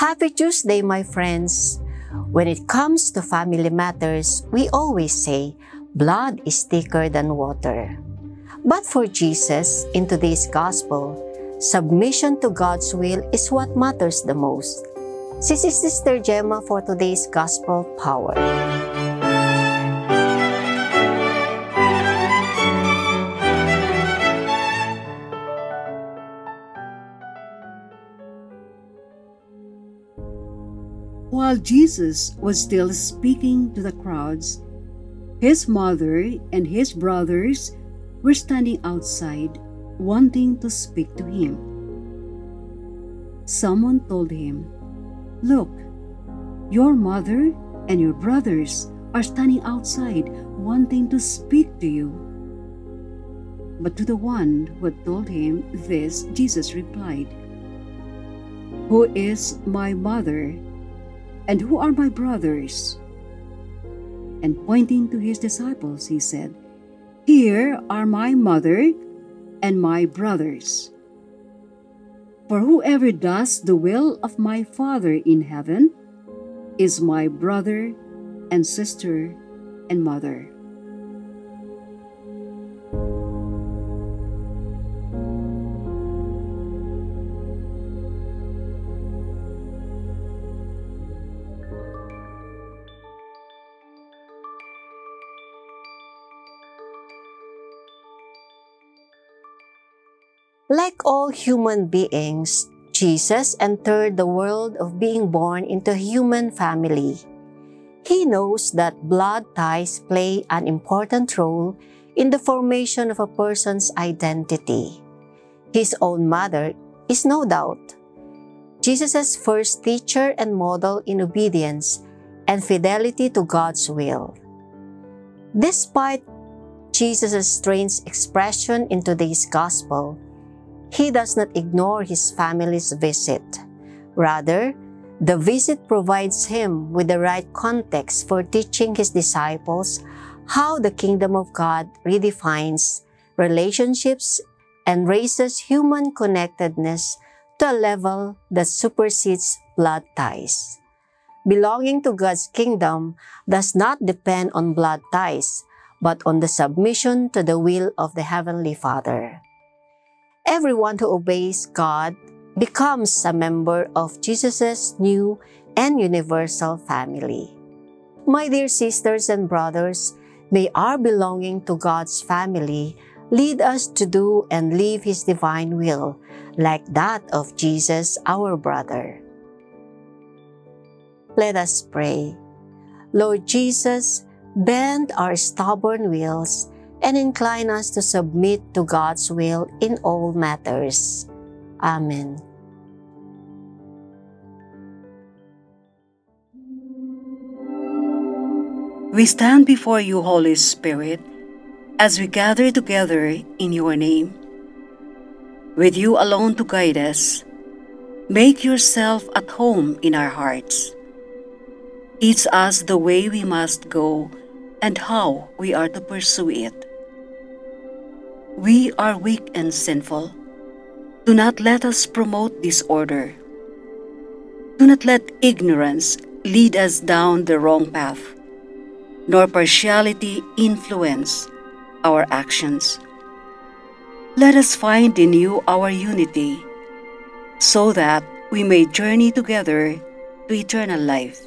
Happy Tuesday, my friends! When it comes to family matters, we always say, blood is thicker than water. But for Jesus, in today's gospel, submission to God's will is what matters the most. This is Sister Gemma for today's Gospel Power. While Jesus was still speaking to the crowds, his mother and his brothers were standing outside wanting to speak to him. Someone told him, Look, your mother and your brothers are standing outside wanting to speak to you. But to the one who had told him this, Jesus replied, Who is my mother and who are my brothers? And pointing to his disciples, he said, Here are my mother and my brothers. For whoever does the will of my Father in heaven is my brother and sister and mother. Like all human beings, Jesus entered the world of being born into a human family. He knows that blood ties play an important role in the formation of a person's identity. His own mother is no doubt Jesus' first teacher and model in obedience and fidelity to God's will. Despite Jesus' strange expression in today's gospel, he does not ignore his family's visit. Rather, the visit provides him with the right context for teaching his disciples how the kingdom of God redefines relationships and raises human connectedness to a level that supersedes blood ties. Belonging to God's kingdom does not depend on blood ties, but on the submission to the will of the Heavenly Father everyone who obeys God becomes a member of Jesus' new and universal family. My dear sisters and brothers, may our belonging to God's family lead us to do and live His divine will, like that of Jesus, our brother. Let us pray. Lord Jesus, bend our stubborn wills and incline us to submit to God's will in all matters. Amen. We stand before you, Holy Spirit, as we gather together in your name. With you alone to guide us, make yourself at home in our hearts. Teach us the way we must go and how we are to pursue it. We are weak and sinful. Do not let us promote disorder. Do not let ignorance lead us down the wrong path, nor partiality influence our actions. Let us find in you our unity, so that we may journey together to eternal life,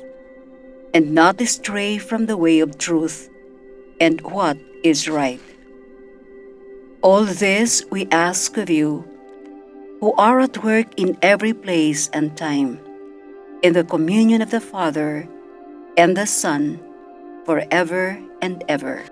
and not stray from the way of truth and what is right. All this we ask of you, who are at work in every place and time, in the communion of the Father and the Son, forever and ever.